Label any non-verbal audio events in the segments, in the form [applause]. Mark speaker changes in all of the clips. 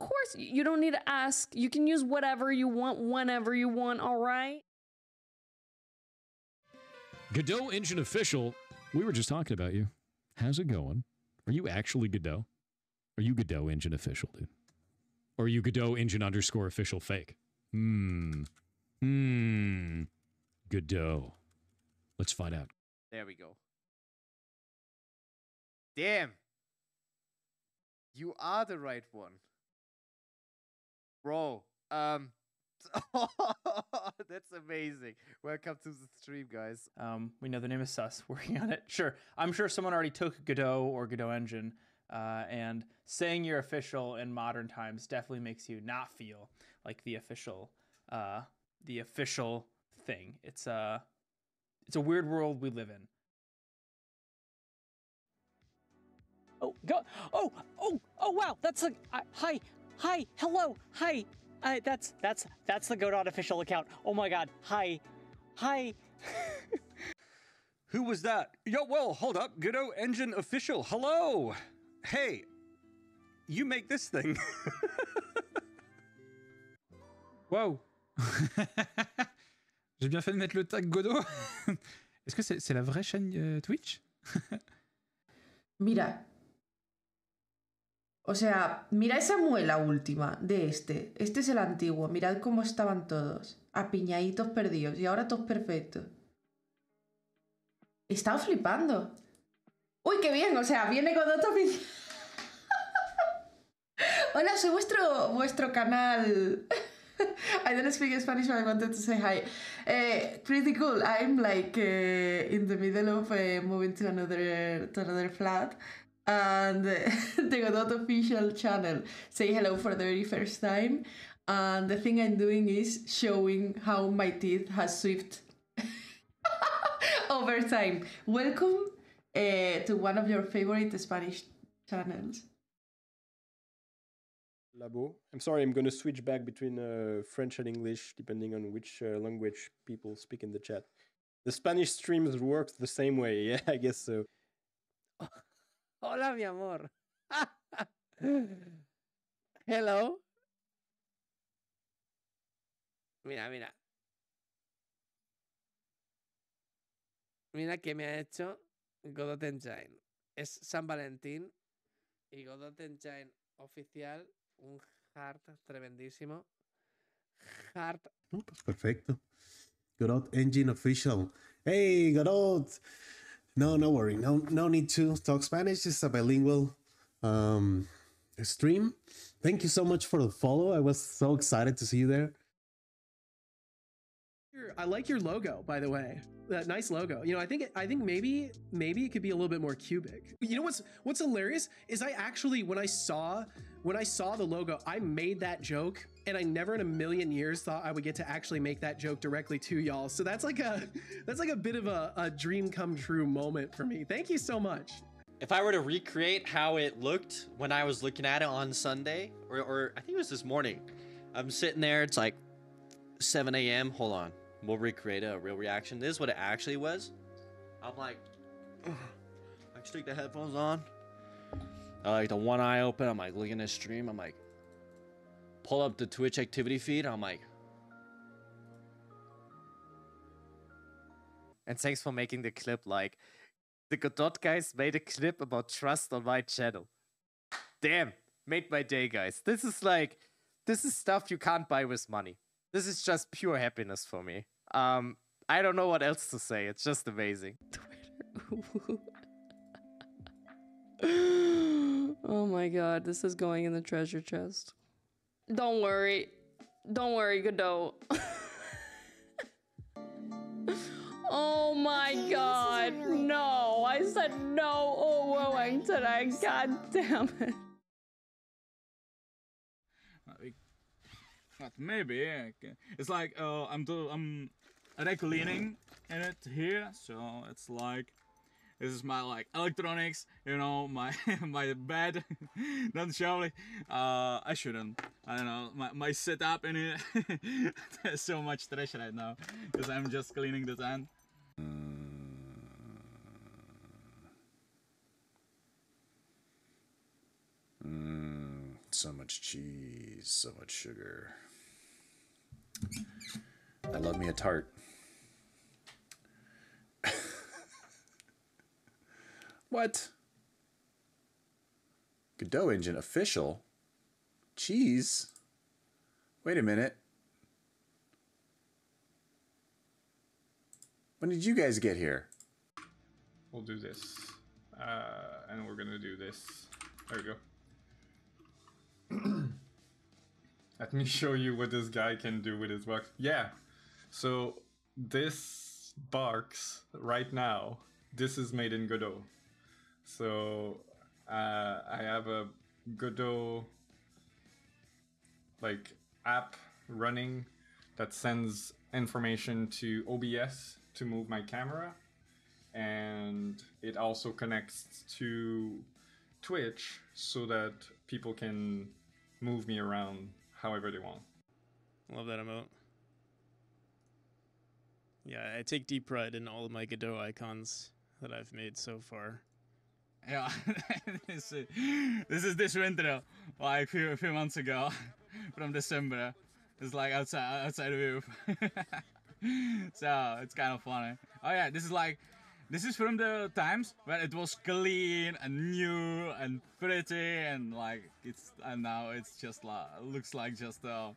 Speaker 1: course, you don't need to ask. You can use whatever you want whenever you want, all right?
Speaker 2: Godot Engine Official, we were just talking about you. How's it going? Are you actually Godot? Are you Godot Engine Official, dude? Or are you Godot Engine underscore official fake? Hmm. Hmm. Godot. Let's find out.
Speaker 3: There we go. Damn. You are the right one. Bro, um [laughs] that's amazing. Welcome to the stream, guys.
Speaker 4: Um, we know the name is Sus. [laughs] Working on it. Sure, I'm sure someone already took Godot or Godot Engine, uh, and saying you're official in modern times definitely makes you not feel like the official, uh, the official thing. It's a, it's a weird world we live in.
Speaker 5: Oh, go. Oh, oh, oh, wow. That's a. Uh, hi. Hi. Hello. Hi. Uh, that's that's that's the Godot official account. Oh my god. Hi. Hi. [laughs]
Speaker 6: Who was that? Yo, well, hold up. Godot Engine Official. Hello. Hey. You make this thing. [laughs]
Speaker 7: Waouh [laughs] J'ai bien fait de mettre le tag Godot. Est-ce que c'est c'est la vraie chaîne euh, Twitch
Speaker 8: Mira. O sea, mira esa muela última de este. Este es el antiguo. Mirad cómo estaban todos. Apiñaditos perdidos. Y ahora todos perfectos. Estaba flipando. Uy, qué bien. O sea, viene Godot oficial. [laughs] Hola, soy vuestro, vuestro canal. [laughs] I don't speak Spanish, but I wanted to say hi. Uh, pretty cool. I'm like uh, in the middle of uh, moving to another to another flat, and [laughs] the Godot official channel say hello for the very first time. And the thing I'm doing is showing how my teeth has swift [laughs] over time. Welcome uh, to one of your favorite Spanish channels.
Speaker 9: Labo. I'm sorry, I'm going to switch back between uh, French and English depending on which uh, language people speak in the chat. The Spanish streams work the same way, [laughs] yeah, I guess so.
Speaker 3: Hola, mi amor. [laughs] Hello. Mira, mira. Mira que me ha hecho Godot Engine. Es San Valentín y Godot Engine oficial, un heart tremendísimo. Heart.
Speaker 10: Pues perfecto. Godot Engine Official. Hey, Godot. No, no worry. No, no need to talk Spanish. It's a bilingual um, stream. Thank you so much for the follow. I was so excited to see you there.
Speaker 11: Your- I like your logo, by the way. That nice logo. You know, I think I think maybe maybe it could be a little bit more cubic. You know what's what's hilarious is I actually when I saw when I saw the logo, I made that joke and I never in a million years thought I would get to actually make that joke directly to y'all. So that's like a that's like a bit of a, a dream come true moment for me. Thank you so much.
Speaker 12: If I were to recreate how it looked when I was looking at it on Sunday, or, or I think it was this morning, I'm sitting there, it's like 7 a.m. Hold on. We'll recreate a real reaction. This is what it actually was. I'm like, [sighs] I stick the headphones on. I like the one eye open. I'm like looking at stream. I'm like, pull up the Twitch activity feed. I'm like,
Speaker 3: And thanks for making the clip. Like, the Godot guys made a clip about trust on my channel. Damn, made my day, guys. This is like, this is stuff you can't buy with money. This is just pure happiness for me. Um, I don't know what else to say. It's just amazing. [laughs]
Speaker 1: oh my god, this is going in the treasure chest. Don't worry. Don't worry, Godot. [laughs] oh my god. No. I said no overwhelming today. God damn it.
Speaker 13: But maybe it's like uh, I'm do I'm reclining in it here, so it's like this is my like electronics, you know, [laughs] my my bed. [laughs] Don't show me. Uh, I shouldn't. I don't know my my setup in it. [laughs] There's so much trash right now because I'm just cleaning the tent.
Speaker 14: so much cheese, so much sugar. I love me a tart. what? Godot engine official? Cheese? Wait a minute. When did you guys get here?
Speaker 13: We'll do this. Uh, and we're gonna do this. There we go. Let me [laughs] show you what this guy can do with his box. Yeah. So this box right now, this is made in Godot. So uh, I have a Godot like app running that sends information to OBS to move my camera and it also connects to Twitch so that people can move me around however they want.
Speaker 15: Love that emote. Yeah, I take deep pride in all of my Godot icons that I've made so far.
Speaker 13: Yeah, [laughs] uh, this, is, this is this intro like a few, a few months ago [laughs] from December. It's like outside outside of you. [laughs] so it's kind of funny. Oh yeah, this is like this is from the times when it was clean and new and pretty and like it's and now it's just like looks like just a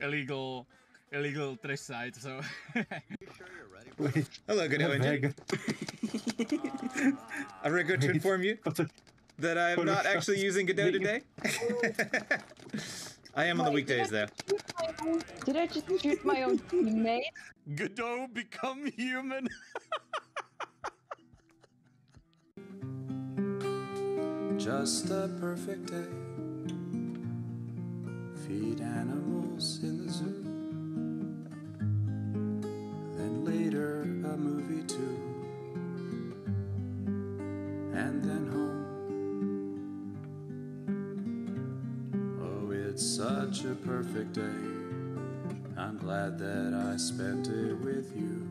Speaker 13: illegal illegal trash site. So. [laughs]
Speaker 16: Hello, Godot Engine. I'm very good to inform you that I am not actually using Godot today. [laughs] I am on the weekdays though.
Speaker 17: Did I just shoot my own teammate?
Speaker 16: Godot become human. [laughs]
Speaker 14: Just a perfect day. Feed animals in the zoo. Then later a movie too. And then home. Oh, it's such a perfect day. I'm glad that I spent it with you.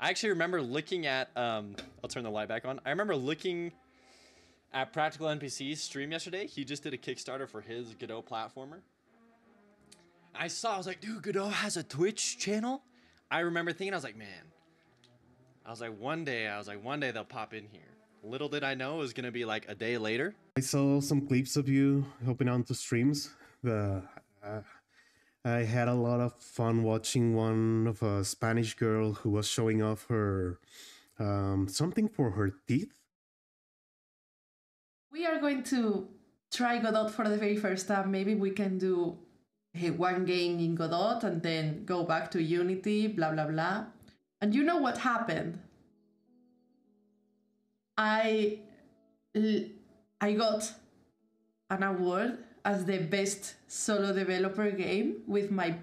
Speaker 12: I actually remember looking at. Um, I'll turn the light back on. I remember looking at Practical NPC's stream yesterday. He just did a Kickstarter for his Godot platformer. I saw. I was like, dude, Godot has a Twitch channel. I remember thinking, I was like, man. I was like, one day. I was like, one day they'll pop in here. Little did I know it was gonna be like a day later.
Speaker 10: I saw some clips of you hopping onto streams. The uh, I had a lot of fun watching one of a Spanish girl who was showing off her um, something for her teeth.
Speaker 8: We are going to try Godot for the very first time. Maybe we can do one game in Godot and then go back to Unity, blah, blah, blah. And you know what happened? I, I got an award as the best solo developer game with my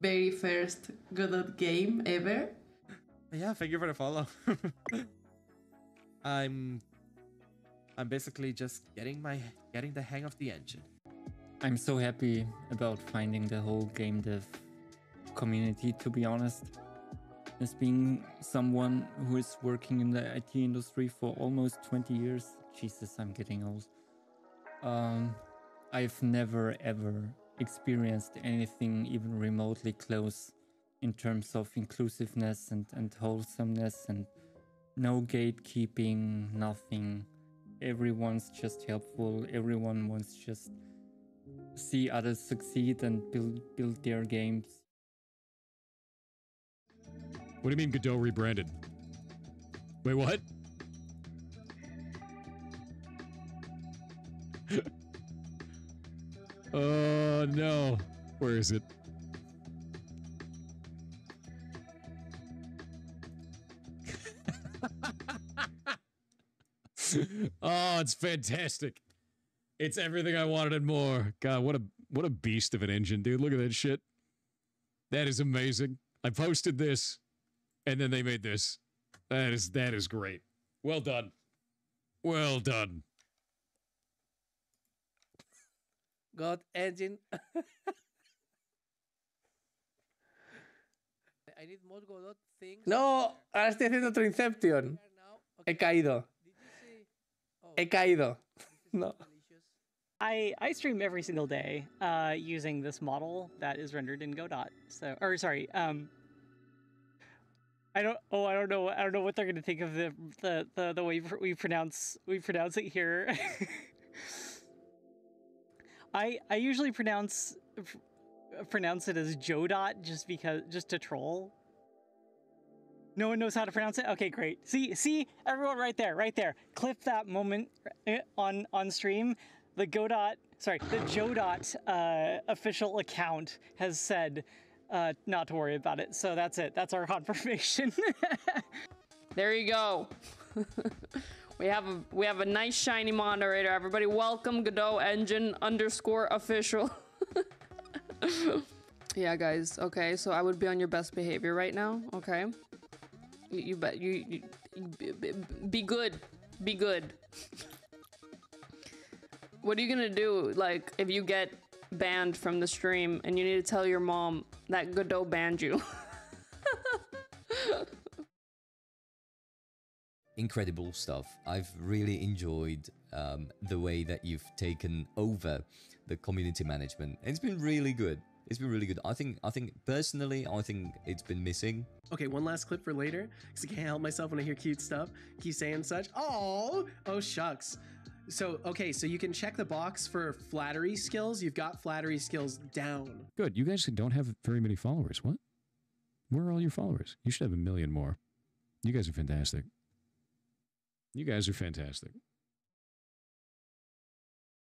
Speaker 8: very first Godot game ever.
Speaker 18: Yeah, thank you for the follow. [laughs] I'm I'm basically just getting my getting the hang of the engine.
Speaker 19: I'm so happy about finding the whole game dev community to be honest. As being someone who is working in the IT industry for almost 20 years, Jesus, I'm getting old. Um, I've never ever experienced anything even remotely close in terms of inclusiveness and, and wholesomeness and no gatekeeping, nothing. Everyone's just helpful, everyone wants just see others succeed and build build their games.
Speaker 2: What do you mean Godot rebranded? Wait, what? [laughs] Oh no. Where is it? [laughs] oh, it's fantastic. It's everything I wanted and more. God, what a what a beast of an engine, dude. Look at that shit. That is amazing. I posted this and then they made this. That is that is great. Well done. Well done.
Speaker 20: God engine. [laughs] I need more Godot things.
Speaker 15: No, ahora estoy haciendo otro Inception. He caído. He caído.
Speaker 5: No. I I stream every single day uh, using this model that is rendered in Godot. So, or sorry, um, I don't. Oh, I don't know. I don't know what they're going to think of the the the, the way we pronounce we pronounce it here. [laughs] I I usually pronounce pronounce it as Jodot just because just to troll. No one knows how to pronounce it. Okay, great. See, see, everyone right there, right there. Clip that moment eh, on on stream. The Godot, sorry, the Jodot uh, official account has said uh, not to worry about it. So that's it. That's our [laughs] confirmation.
Speaker 1: There you go. [laughs] we have a we have a nice shiny moderator. Everybody, welcome Godot Engine underscore official. [laughs] yeah, guys. Okay, so I would be on your best behavior right now. Okay, you, you bet you, you, you be- be- be good, be good. What are you gonna do, like, if you get banned from the stream and you need to tell your mom that Godot banned you? [laughs]
Speaker 21: incredible stuff. I've really enjoyed um, the way that you've taken over the community management. It's been really good. It's been really good. I think. I think personally, I think it's been missing.
Speaker 11: Okay, one last clip for later, because I can't help myself when I hear cute stuff. Keep saying such. Oh, oh shucks. So okay, so you can check the box for flattery skills. You've got flattery skills down.
Speaker 2: Good. You guys don't have very many followers. What? Where are all your followers? You should have a million more. You guys are fantastic. You guys are fantastic.